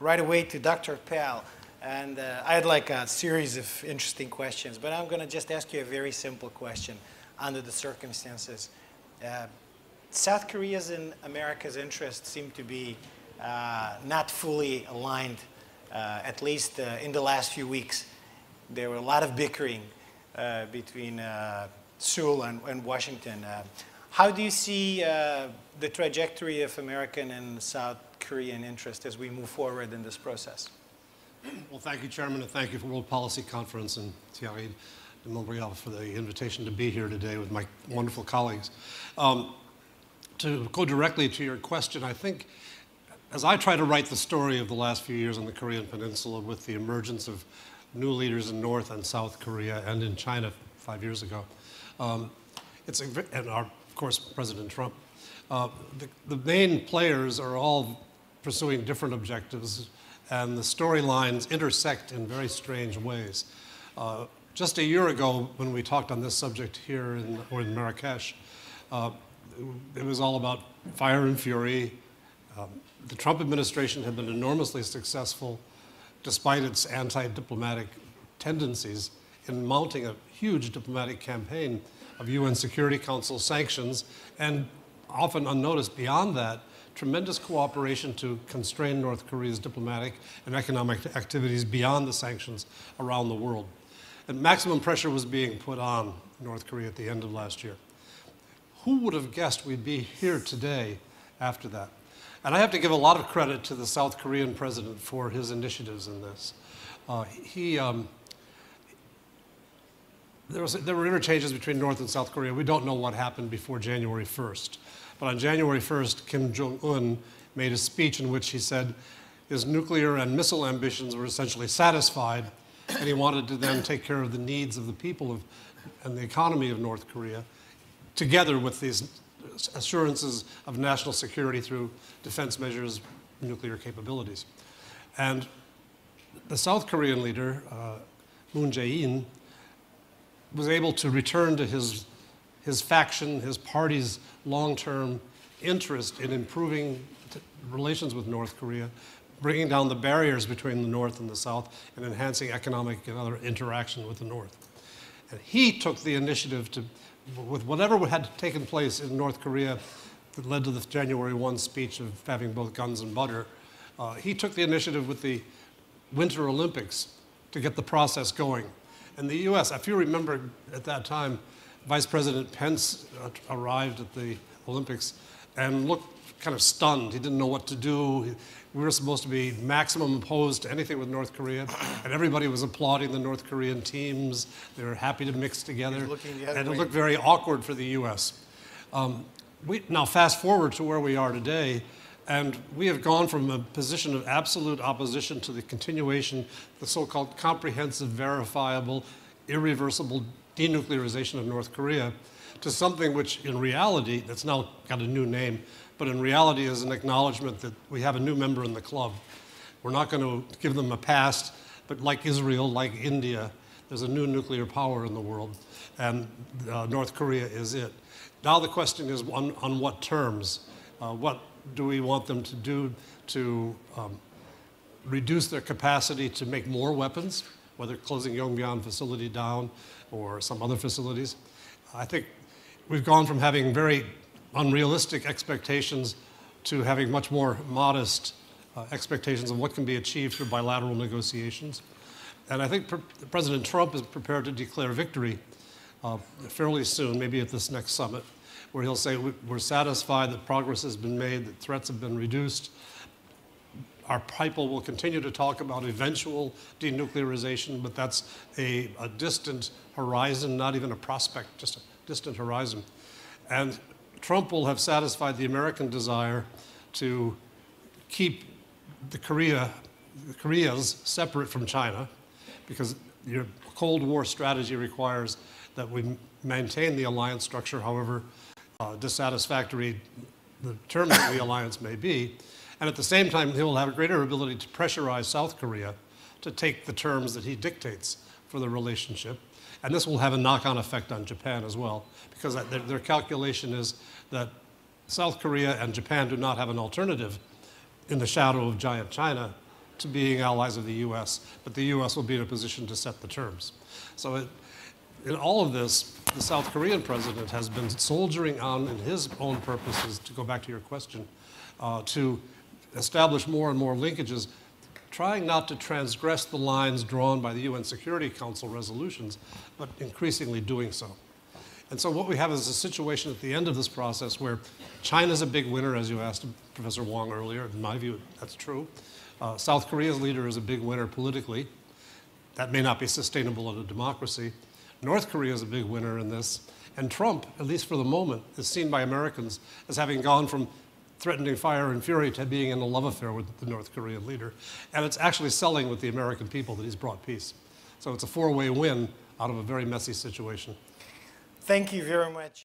right away to Dr. Paal. And uh, I had like a series of interesting questions, but I'm going to just ask you a very simple question under the circumstances. Uh, South Korea's and America's interests seem to be uh, not fully aligned, uh, at least uh, in the last few weeks. There were a lot of bickering uh, between Seoul and, and Washington. how do you see the trajectory of American and South Korean interest as we move forward in this process? Well, thank you, Chairman, and thank you for World Policy Conference and Thierry de Montbrial for the invitation to be here today with my wonderful colleagues. Um, to go directly to your question, I think as I try to write the story of the last few years on the Korean Peninsula with the emergence of new leaders in North and South Korea and in China five years ago, um, it's and our, of course, President Trump, uh, the, the main players are all pursuing different objectives and the storylines intersect in very strange ways. Uh, just a year ago, when we talked on this subject here in, or in Marrakesh, uh, it was all about fire and fury. Um, the Trump administration had been enormously successful, despite its anti diplomatic tendencies, in mounting a huge diplomatic campaign of UN Security Council sanctions, and often unnoticed beyond that, tremendous cooperation to constrain North Korea's diplomatic and economic activities beyond the sanctions around the world. And maximum pressure was being put on North Korea at the end of last year. Who would have guessed we'd be here today after that? And I have to give a lot of credit to the South Korean president for his initiatives in this. Uh, he, um, there, was, there were interchanges between North and South Korea. We don't know what happened before January 1st. But on January 1st, Kim Jong un made a speech in which he said his nuclear and missile ambitions were essentially satisfied, and he wanted to then take care of the needs of the people of, and the economy of North Korea, together with these assurances of national security through defense measures, nuclear capabilities. And the South Korean leader, uh, Moon Jae-in, was able to return to his, his faction, his party's long-term interest in improving relations with North Korea, bringing down the barriers between the North and the South, and enhancing economic and other interaction with the North. And he took the initiative to, with whatever had taken place in North Korea that led to the January 1 speech of having both guns and butter, uh, he took the initiative with the Winter Olympics to get the process going. And the US, if you remember at that time, Vice President Pence arrived at the Olympics and looked kind of stunned. He didn't know what to do. We were supposed to be maximum opposed to anything with North Korea, and everybody was applauding the North Korean teams. They were happy to mix together, and it looked very awkward for the U.S. Um, we, now, fast forward to where we are today, and we have gone from a position of absolute opposition to the continuation, the so called comprehensive, verifiable, irreversible denuclearization of North Korea, to something which, in reality, that's now got a new name, but in reality is an acknowledgement that we have a new member in the club. We're not going to give them a past, but like Israel, like India, there's a new nuclear power in the world, and uh, North Korea is it. Now the question is on, on what terms? Uh, what do we want them to do to um, reduce their capacity to make more weapons, whether closing Yongbyon facility down or some other facilities? I think we've gone from having very unrealistic expectations to having much more modest uh, expectations of what can be achieved through bilateral negotiations. And I think President Trump is prepared to declare victory uh, fairly soon, maybe at this next summit where he'll say, We're satisfied that progress has been made, that threats have been reduced. Our people will continue to talk about eventual denuclearization, but that's a, a distant horizon, not even a prospect, just a distant horizon. And Trump will have satisfied the American desire to keep the Korea, the Koreas separate from China, because your Cold War strategy requires that we maintain the alliance structure, however uh, dissatisfactory the terms of the alliance may be. And at the same time, he will have a greater ability to pressurize South Korea to take the terms that he dictates for the relationship. And this will have a knock on effect on Japan as well, because their, their calculation is that South Korea and Japan do not have an alternative in the shadow of giant China to being allies of the U.S., but the U.S. will be in a position to set the terms. So it, in all of this, the South Korean president has been soldiering on in his own purposes, to go back to your question, uh, to establish more and more linkages, trying not to transgress the lines drawn by the UN Security Council resolutions, but increasingly doing so. And so what we have is a situation at the end of this process where China's a big winner, as you asked Professor Wong earlier. In my view, that's true. Uh, South Korea's leader is a big winner politically. That may not be sustainable in a democracy. North Korea is a big winner in this. And Trump, at least for the moment, is seen by Americans as having gone from threatening fire and fury to being in a love affair with the North Korean leader. And it's actually selling with the American people that he's brought peace. So it's a four way win out of a very messy situation. Thank you very much.